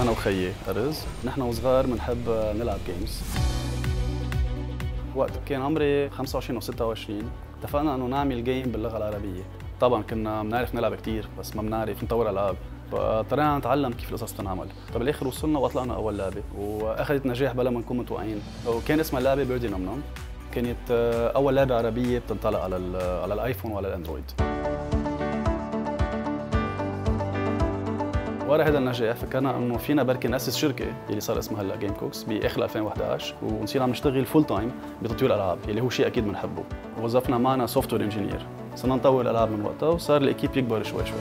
أنا وخيي أرز. نحن وصغار بنحب نلعب games وقت كان عمري 25 أو 26 اتفقنا إنه نعمل game باللغة العربية. طبعا كنا بنعرف نلعب كثير بس ما بنعرف نطور ألعاب. فاضطرينا نتعلم كيف القصص تنعمل. فبالاخر وصلنا واطلقنا أول لعبة وأخذت نجاح بلا ما نكون متوقعين. وكان اسمها اللعبة بيردي نمنم كانت أول لعبة عربية بتنطلق على على الآيفون وعلى الأندرويد. ورا هذا النجاح فكرنا إنه فينا بركي نأسس شركة اللي صار اسمها هلا Game Cooks باخر 2011 ونصير عم نشتغل full time بتطوير الالعاب اللي هو شيء أكيد بنحبه. وظفنا معنا software engineer صرنا نطور الألعاب من وقتها وصار ال équipe يكبر شوي شوي.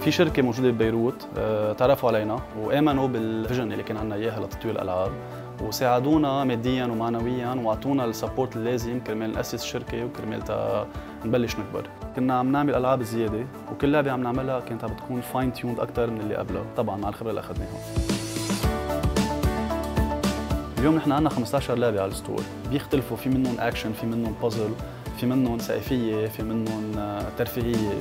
في شركة موجودة ببيروت آه، تعرفوا علينا وآمنوا بال vision اللي كان عندنا إياها لتطوير الألعاب. وساعدونا ماديا ومعنويا وأعطونا ال support اللازم كرمال ناسس شركه وكرمال نبلش نكبر. كنا عم نعمل ألعاب زيادة وكل لعبة عم نعملها كانت عم بتكون fine tuned أكثر من اللي قبلها. طبعا مع الخبرة اللي أخذناها. اليوم نحن عندنا 15 لعبة على ال store. بيختلفوا في منهم اكشن في منهم بازل في منهم تثقيفية في منهم آه، ترفيهية.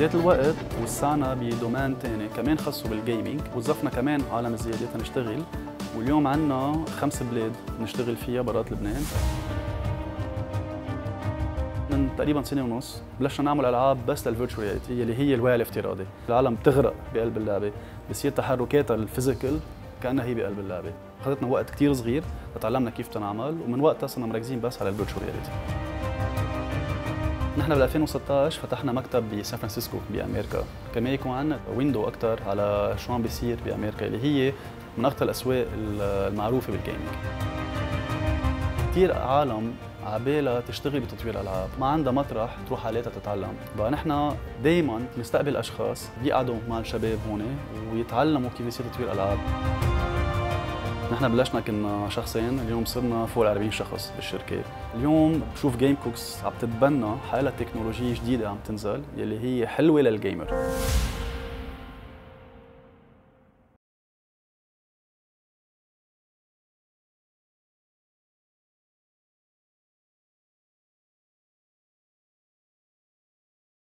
بذات الوقت وسعنا ب domaine ثاني كمان خصو بال gaming وظفنا كمان عالم زياده تنشتغل واليوم عندنا خمس بلاد نشتغل فيها برات لبنان. من تقريبا سنة ونص بلشنا نعمل ألعاب بس لل virtual reality اللي هي الواقع الافتراضي. العالم بتغرق بقلب اللعبة بصير تحركاتها ال physical كأنها هي بقلب اللعبة. أخذتنا وقت كثير صغير تعلمنا كيف تنعمل ومن وقتها صرنا مركزين بس على ال virtual reality نحن بال 2016 فتحنا مكتب بسان فرانسيسكو بأمريكا. كمان يكون عندنا window أكثر على شو عم بيصير بأمريكا اللي هي من أكثر الأسواق المعروفة بال gaming كثير عالم عبالها تشتغل بتطوير ألعاب. ما عندها مطرح تروح عليها تتعلم. بقى نحن دائما نستقبل أشخاص بيقعدوا مع الشباب هون ويتعلموا كيف يصير تطوير ألعاب. نحن بلشنا كنا شخصين اليوم صرنا فوق ال 40 شخص بالشركة. اليوم بشوف Game Cooks عم تتبنى حالة تكنولوجيا جديدة عم تنزل يلي هي حلوة لل gamer